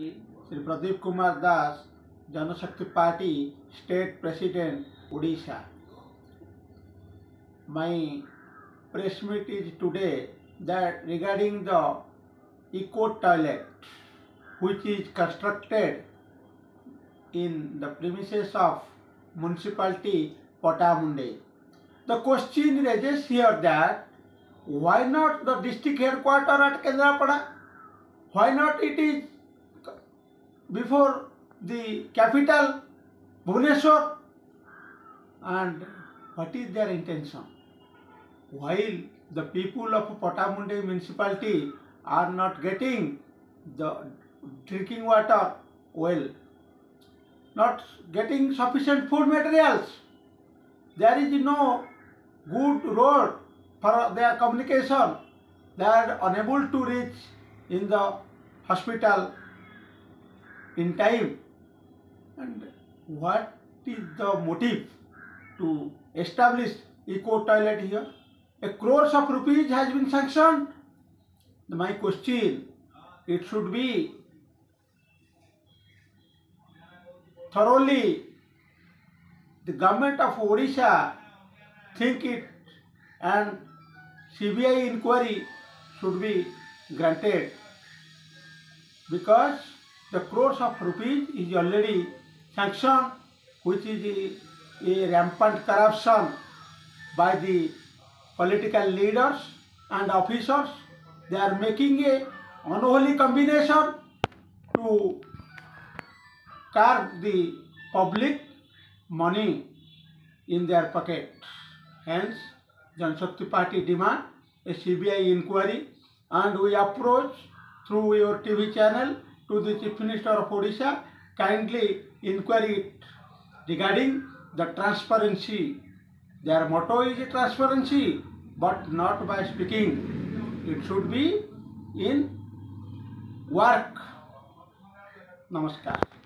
Sri Pradeep Kumar Das, Janashakti Party, State President, Odisha. My press meet is today that regarding the eco toilet which is constructed in the premises of municipality Potamunde. The question raises here that why not the district headquarters at Kendrapada? Why not it is before the capital Bhubaneswar and what is their intention? While the people of Potamundi municipality are not getting the drinking water well, not getting sufficient food materials, there is no good road for their communication. They are unable to reach in the hospital in time and what is the motive to establish eco toilet here a crores of rupees has been sanctioned my question it should be thoroughly the government of Odisha think it and CBI inquiry should be granted because the crores of rupees is already sanctioned, which is a, a rampant corruption by the political leaders and officers. They are making a unholy combination to carve the public money in their pocket. Hence, Jan Shakti Party demand a CBI inquiry and we approach through your TV channel to the Chief Minister of Odisha, kindly inquire regarding the transparency. Their motto is transparency, but not by speaking. It should be in work. Namaskar.